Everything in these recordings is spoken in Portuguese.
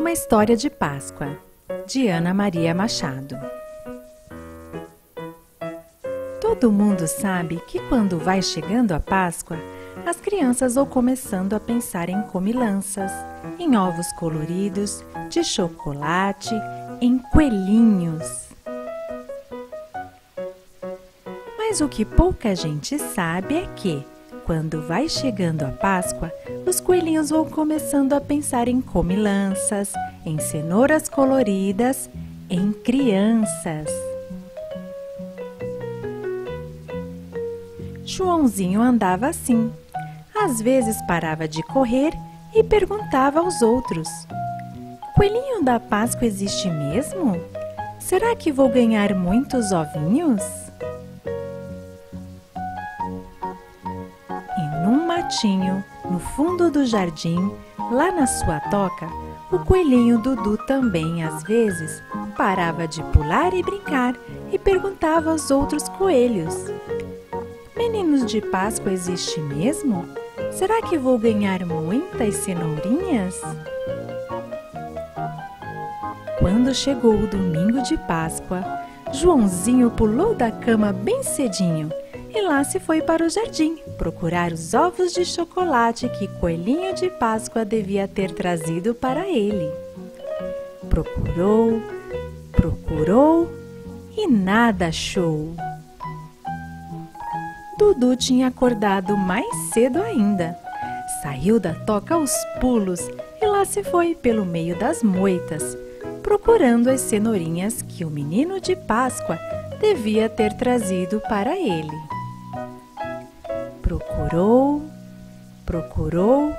Uma história de Páscoa, de Ana Maria Machado. Todo mundo sabe que quando vai chegando a Páscoa, as crianças vão começando a pensar em comilanças, em ovos coloridos, de chocolate, em coelhinhos. Mas o que pouca gente sabe é que, quando vai chegando a Páscoa, os coelhinhos vão começando a pensar em comilanças, em cenouras coloridas, em crianças. Joãozinho andava assim. Às vezes parava de correr e perguntava aos outros: Coelhinho da Páscoa existe mesmo? Será que vou ganhar muitos ovinhos? Matinho, no fundo do jardim, lá na sua toca, o coelhinho Dudu também, às vezes, parava de pular e brincar e perguntava aos outros coelhos: Meninos de Páscoa existe mesmo? Será que vou ganhar muitas cenourinhas? Quando chegou o domingo de Páscoa, Joãozinho pulou da cama bem cedinho e lá se foi para o jardim procurar os ovos de chocolate que Coelhinho de Páscoa devia ter trazido para ele. Procurou, procurou e nada achou. Dudu tinha acordado mais cedo ainda. Saiu da toca aos pulos e lá se foi pelo meio das moitas, procurando as cenourinhas que o menino de Páscoa devia ter trazido para ele. Procurou, procurou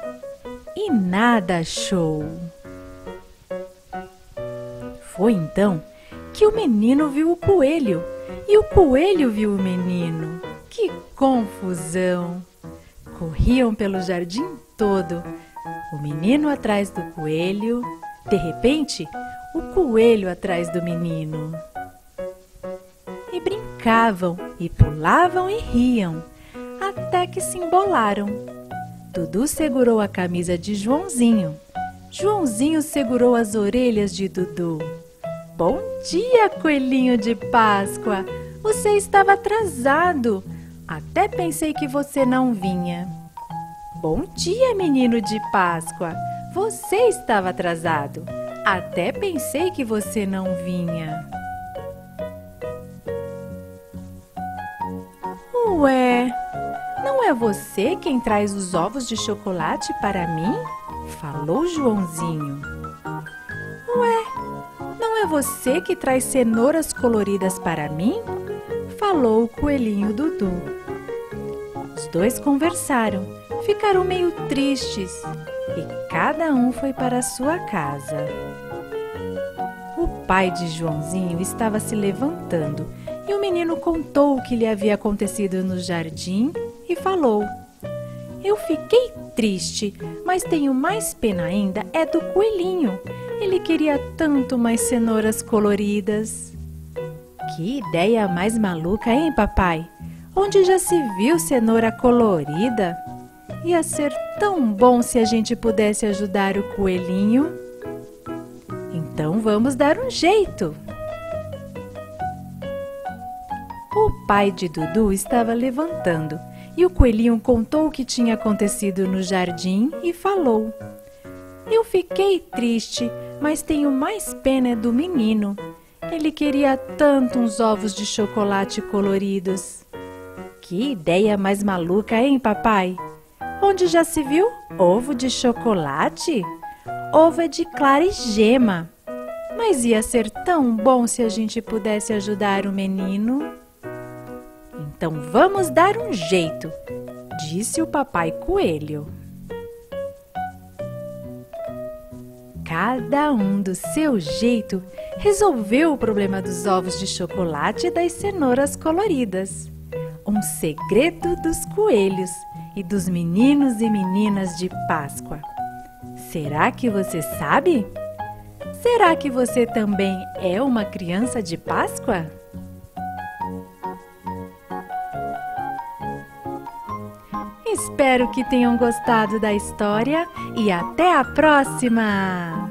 e nada achou. Foi então que o menino viu o coelho e o coelho viu o menino. Que confusão! Corriam pelo jardim todo, o menino atrás do coelho, de repente, o coelho atrás do menino. E brincavam, e pulavam e riam até que se embolaram. Dudu segurou a camisa de Joãozinho. Joãozinho segurou as orelhas de Dudu. Bom dia, coelhinho de Páscoa! Você estava atrasado. Até pensei que você não vinha. Bom dia, menino de Páscoa! Você estava atrasado. Até pensei que você não vinha. Ué, é você quem traz os ovos de chocolate para mim? Falou Joãozinho. Ué, não é você que traz cenouras coloridas para mim? Falou o coelhinho Dudu. Os dois conversaram, ficaram meio tristes e cada um foi para sua casa. O pai de Joãozinho estava se levantando e o menino contou o que lhe havia acontecido no jardim e falou: Eu fiquei triste, mas tenho mais pena ainda é do coelhinho. Ele queria tanto mais cenouras coloridas. Que ideia mais maluca, hein, papai? Onde já se viu cenoura colorida? Ia ser tão bom se a gente pudesse ajudar o coelhinho. Então vamos dar um jeito. O pai de Dudu estava levantando e o coelhinho contou o que tinha acontecido no jardim e falou: Eu fiquei triste, mas tenho mais pena do menino. Ele queria tanto uns ovos de chocolate coloridos. Que ideia mais maluca, hein, papai? Onde já se viu ovo de chocolate? Ovo é de clara e gema. Mas ia ser tão bom se a gente pudesse ajudar o menino. Então vamos dar um jeito, disse o papai coelho. Cada um do seu jeito resolveu o problema dos ovos de chocolate e das cenouras coloridas. Um segredo dos coelhos e dos meninos e meninas de Páscoa. Será que você sabe? Será que você também é uma criança de Páscoa? Espero que tenham gostado da história e até a próxima!